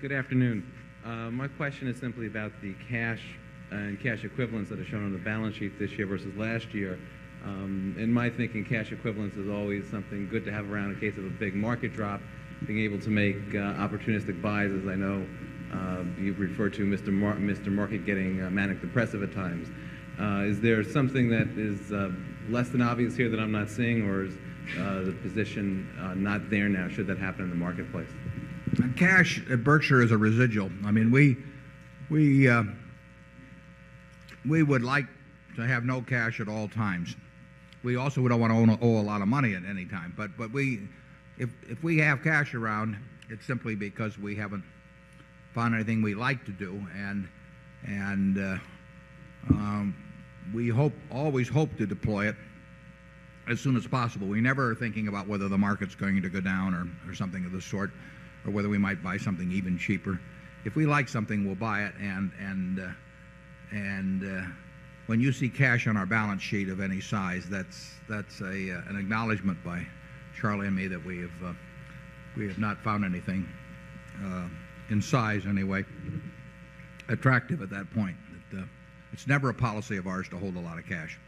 Good afternoon. Uh, My question is simply about the cash and cash equivalents that are shown on the balance sheet this year versus last year. Um, In my thinking, cash equivalents is always something good to have around in case of a big market drop, being able to make uh, opportunistic buys, as I know uh, you've referred to Mr. Mar- Mr. Market getting uh, manic depressive at times. Uh, Is there something that is uh, less than obvious here that I'm not seeing, or is uh, the position uh, not there now, should that happen in the marketplace? Cash at Berkshire is a residual. I mean, we, we, uh, we would like to have no cash at all times. We also don't want to own, owe a lot of money at any time. But, but we, if, if we have cash around, it's simply because we haven't found anything we like to do. And, and uh, um, we hope, always hope to deploy it as soon as possible. We never are thinking about whether the market's going to go down or, or something of the sort, or whether we might buy something even cheaper. If we like something, we'll buy it. And, and, uh, and uh, when you see cash on our balance sheet of any size, that's, that's a, uh, an acknowledgement by Charlie and me that we have, uh, we have not found anything uh, in size anyway attractive at that point. Uh, it's never a policy of ours to hold a lot of cash.